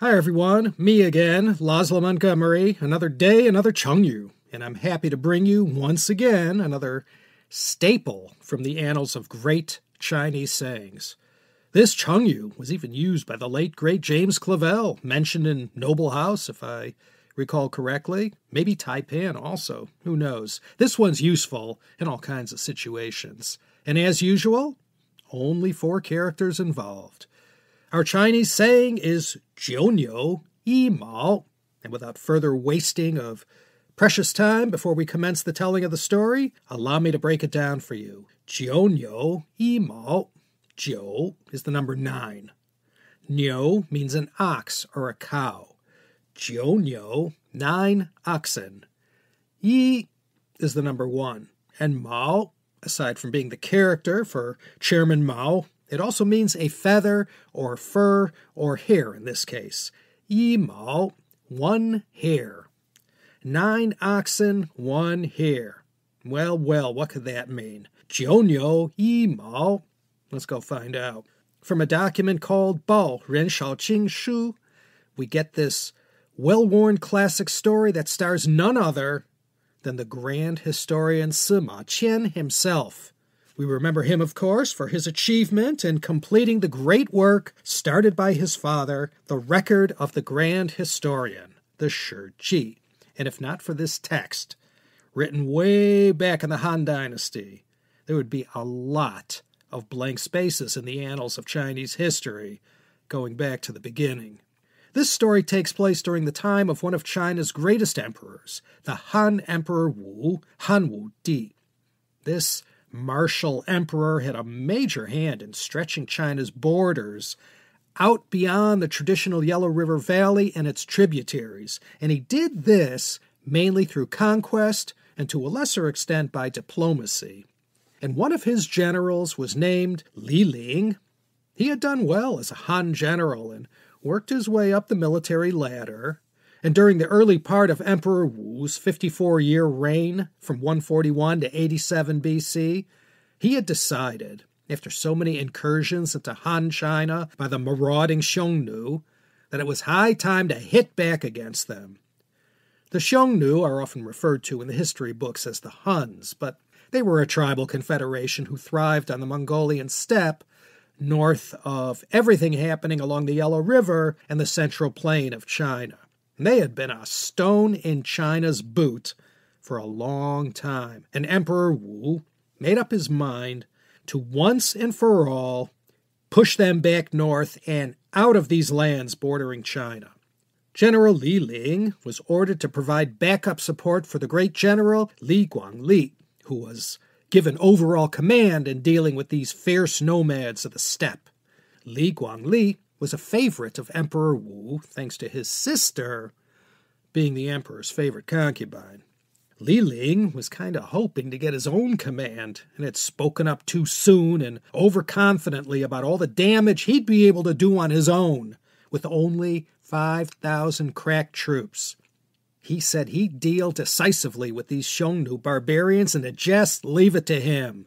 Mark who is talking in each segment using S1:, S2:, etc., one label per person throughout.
S1: Hi everyone, me again, Laszlo Montgomery, another day, another Chengyu, and I'm happy to bring you once again another staple from the annals of great Chinese sayings. This Chengyu was even used by the late great James Clavell, mentioned in Noble House, if I recall correctly. Maybe Taipan also, who knows. This one's useful in all kinds of situations. And as usual, only four characters involved. Our Chinese saying is Jiuniu Yi Mao, and without further wasting of precious time before we commence the telling of the story, allow me to break it down for you. Jiuniu Yi Mao. Is the number nine. Niu means an ox or a cow. Jiuniu, nine oxen. Yi is the number one. And Mao, aside from being the character for Chairman Mao, it also means a feather or fur or hair in this case. Yi Mao, one hair. Nine oxen, one hair. Well, well, what could that mean? Jiuniu Yi Mao. Let's go find out. From a document called Bao Ren Shao Qing Shu, we get this well worn classic story that stars none other than the grand historian Sima Qian himself. We remember him, of course, for his achievement in completing the great work started by his father, the record of the grand historian, the Shi Ji. And if not for this text, written way back in the Han Dynasty, there would be a lot of blank spaces in the annals of Chinese history, going back to the beginning. This story takes place during the time of one of China's greatest emperors, the Han Emperor Wu, Han Wu Di. This martial emperor had a major hand in stretching China's borders out beyond the traditional Yellow River Valley and its tributaries, and he did this mainly through conquest and to a lesser extent by diplomacy. And one of his generals was named Li Ling. He had done well as a Han general and worked his way up the military ladder and during the early part of Emperor Wu's 54 year reign from 141 to 87 BC, he had decided, after so many incursions into Han China by the marauding Xiongnu, that it was high time to hit back against them. The Xiongnu are often referred to in the history books as the Huns, but they were a tribal confederation who thrived on the Mongolian steppe north of everything happening along the Yellow River and the central plain of China. They had been a stone in China's boot for a long time, and Emperor Wu made up his mind to once and for all push them back north and out of these lands bordering China. General Li Ling was ordered to provide backup support for the great general Li Guangli, who was given overall command in dealing with these fierce nomads of the steppe. Li Guangli was a favorite of Emperor Wu thanks to his sister being the emperor's favorite concubine. Li Ling was kind of hoping to get his own command and had spoken up too soon and overconfidently about all the damage he'd be able to do on his own with only 5,000 crack troops. He said he'd deal decisively with these Xiongnu barbarians and to just leave it to him.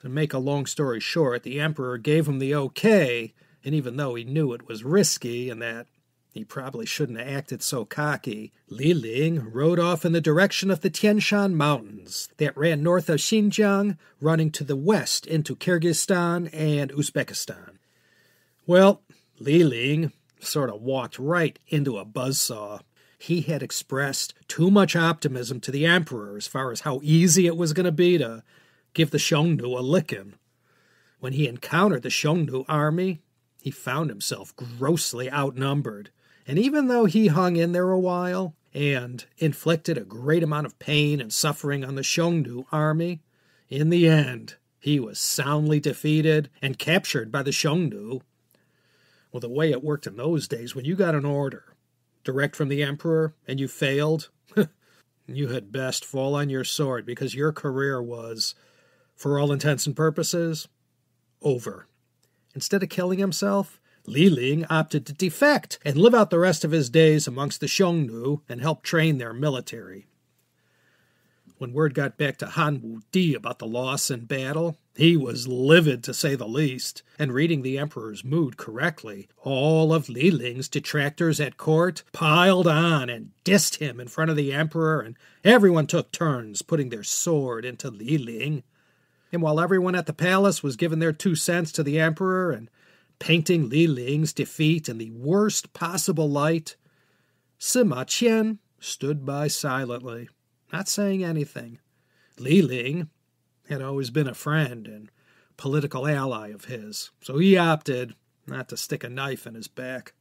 S1: To make a long story short, the emperor gave him the okay, and even though he knew it was risky and that he probably shouldn't have acted so cocky, Li Ling rode off in the direction of the Tian Shan Mountains that ran north of Xinjiang, running to the west into Kyrgyzstan and Uzbekistan. Well, Li Ling sort of walked right into a buzzsaw. He had expressed too much optimism to the emperor as far as how easy it was going to be to give the Xiongnu a licking. When he encountered the Xiongnu army, he found himself grossly outnumbered, and even though he hung in there a while and inflicted a great amount of pain and suffering on the Xiongnu army, in the end he was soundly defeated and captured by the Xiongnu. Well, the way it worked in those days, when you got an order direct from the emperor and you failed, you had best fall on your sword because your career was, for all intents and purposes, over. Instead of killing himself, Li Ling opted to defect and live out the rest of his days amongst the Xiongnu and help train their military. When word got back to Han Wu Di about the loss in battle, he was livid to say the least, and reading the Emperor's mood correctly, all of Li Ling's detractors at court piled on and dissed him in front of the Emperor, and everyone took turns putting their sword into Li Ling. And while everyone at the palace was giving their two cents to the Emperor and painting Li Ling's defeat in the worst possible light, Sima Qian stood by silently, not saying anything. Li Ling had always been a friend and political ally of his, so he opted not to stick a knife in his back.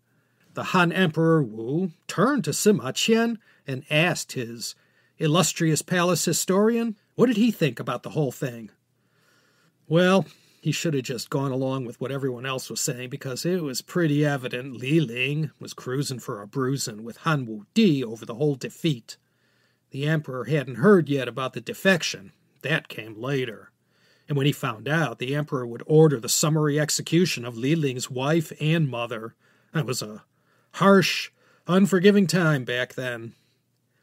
S1: The Han Emperor Wu turned to Sima Qian and asked his illustrious palace historian what did he think about the whole thing. Well, he should have just gone along with what everyone else was saying because it was pretty evident Li Ling was cruising for a bruising with Han Wu Di over the whole defeat. The Emperor hadn't heard yet about the defection. That came later. And when he found out, the Emperor would order the summary execution of Li Ling's wife and mother. That was a harsh, unforgiving time back then.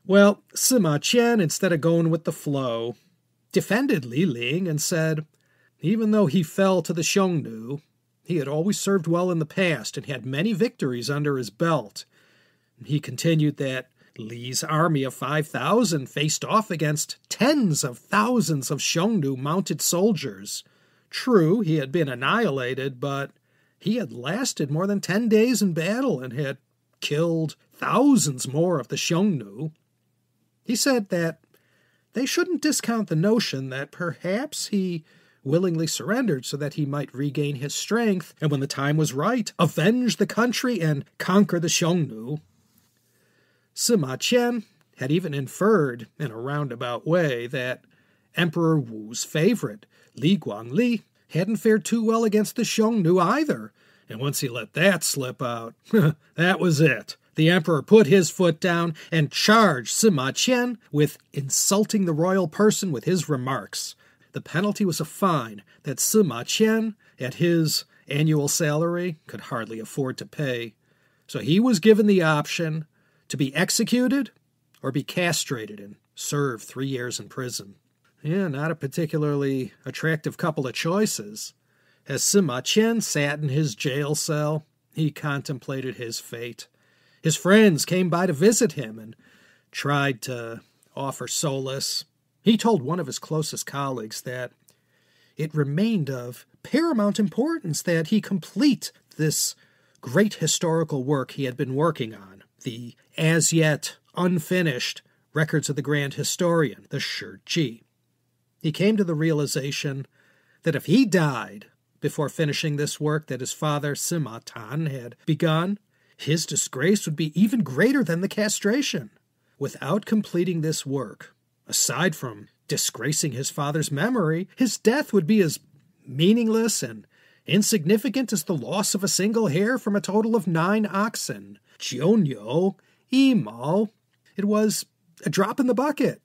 S1: Well, Sima Qian, instead of going with the flow, defended Li Ling and said, even though he fell to the Xiongnu, he had always served well in the past and had many victories under his belt. He continued that Li's army of 5,000 faced off against tens of thousands of Xiongnu mounted soldiers. True, he had been annihilated, but he had lasted more than 10 days in battle and had killed thousands more of the Xiongnu. He said that they shouldn't discount the notion that perhaps he willingly surrendered so that he might regain his strength and, when the time was right, avenge the country and conquer the Xiongnu. Sima Qian had even inferred, in a roundabout way, that Emperor Wu's favorite, Li Guangli, hadn't fared too well against the Xiongnu either, and once he let that slip out, that was it. The emperor put his foot down and charged Sima Qian with insulting the royal person with his remarks. The penalty was a fine that Sima Qian, at his annual salary, could hardly afford to pay. So he was given the option to be executed or be castrated and serve three years in prison. Yeah, not a particularly attractive couple of choices. As Sima Qian sat in his jail cell, he contemplated his fate. His friends came by to visit him and tried to offer solace, he told one of his closest colleagues that it remained of paramount importance that he complete this great historical work he had been working on, the as yet unfinished records of the grand historian, the Shi Ji. He came to the realization that if he died before finishing this work that his father Sima Tan had begun, his disgrace would be even greater than the castration. Without completing this work, Aside from disgracing his father's memory, his death would be as meaningless and insignificant as the loss of a single hair from a total of nine oxen. Jiuniu, Imao. It was a drop in the bucket.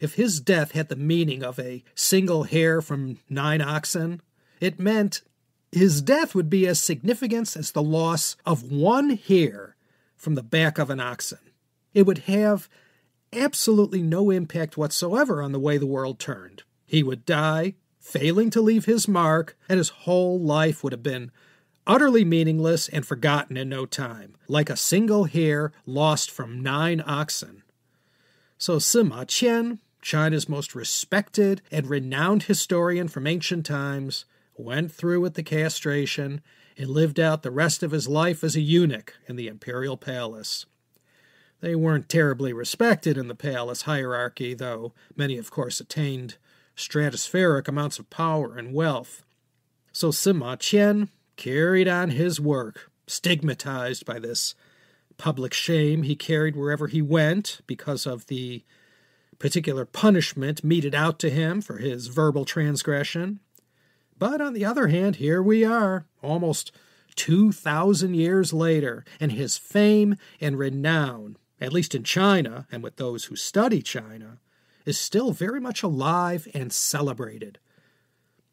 S1: If his death had the meaning of a single hair from nine oxen, it meant his death would be as significant as the loss of one hair from the back of an oxen. It would have absolutely no impact whatsoever on the way the world turned. He would die, failing to leave his mark, and his whole life would have been utterly meaningless and forgotten in no time, like a single hair lost from nine oxen. So Sima Qian, China's most respected and renowned historian from ancient times, went through with the castration and lived out the rest of his life as a eunuch in the imperial palace. They weren't terribly respected in the palace hierarchy, though many, of course, attained stratospheric amounts of power and wealth. So Sima Qian carried on his work, stigmatized by this public shame he carried wherever he went because of the particular punishment meted out to him for his verbal transgression. But on the other hand, here we are, almost 2,000 years later, and his fame and renown at least in China and with those who study China, is still very much alive and celebrated.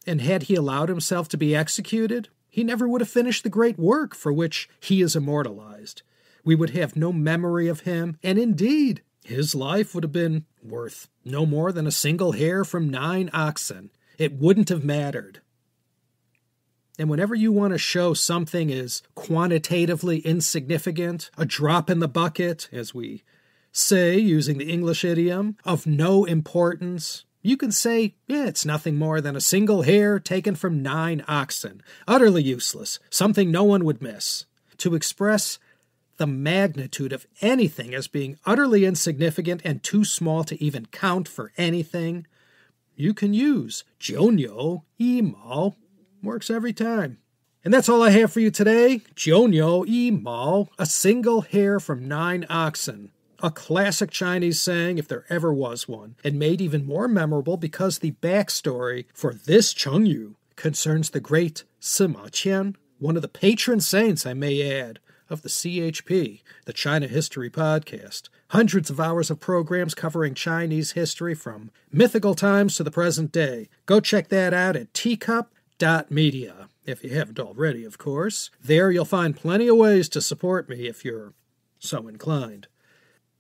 S1: And had he allowed himself to be executed, he never would have finished the great work for which he is immortalized. We would have no memory of him, and indeed, his life would have been worth no more than a single hair from nine oxen. It wouldn't have mattered. And whenever you want to show something is quantitatively insignificant, a drop in the bucket, as we say using the English idiom, of no importance, you can say, yeah, it's nothing more than a single hair taken from nine oxen, utterly useless, something no one would miss. To express the magnitude of anything as being utterly insignificant and too small to even count for anything, you can use Jonyo Imo. Works every time. And that's all I have for you today. Jiuniu Yi Mao, a single hair from nine oxen. A classic Chinese saying, if there ever was one, and made even more memorable because the backstory for this Chengyu concerns the great Sima Qian, one of the patron saints, I may add, of the CHP, the China History Podcast. Hundreds of hours of programs covering Chinese history from mythical times to the present day. Go check that out at teacup.media, if you haven't already, of course. There you'll find plenty of ways to support me if you're so inclined.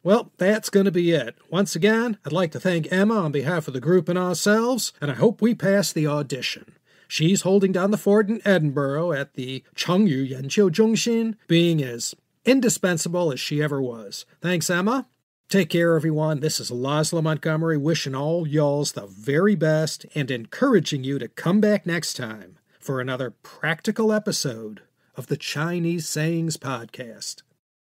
S1: Well, that's going to be it. Once again, I'd like to thank Emma on behalf of the group and ourselves, and I hope we pass the audition. She's holding down the fort in Edinburgh at the Chengyu Yanjiu Zhongxin, being as indispensable as she ever was. Thanks, Emma. Take care, everyone. This is Laszlo Montgomery wishing all y'alls the very best and encouraging you to come back next time for another practical episode of the Chinese Sayings Podcast.